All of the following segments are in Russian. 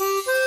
Mm-hmm.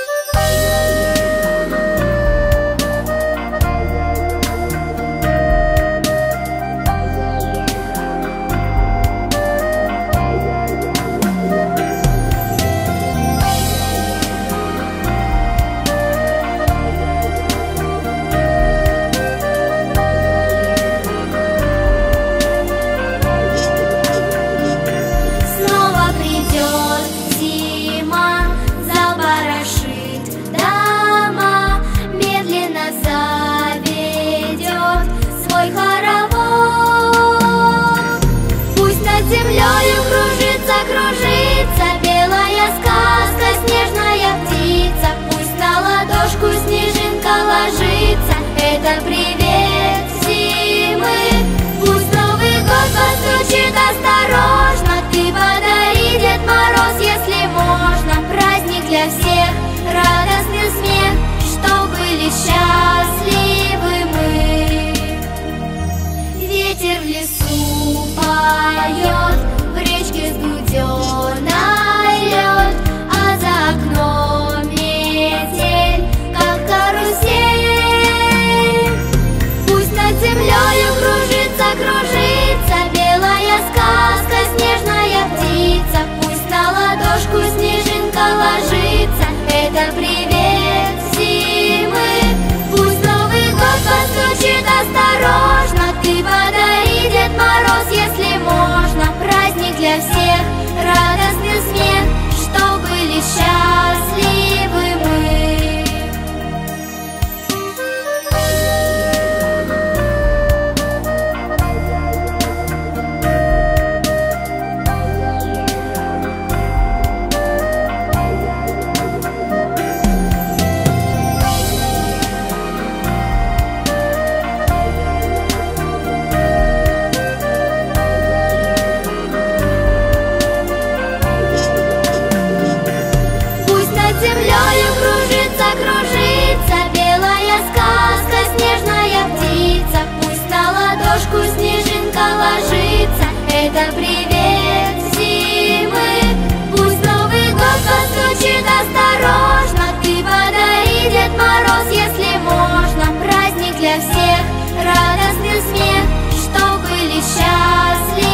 И подари, Дед Мороз, если можно. Праздник для всех, радостный смех Чтобы лишь радостный смех, что были счастливы.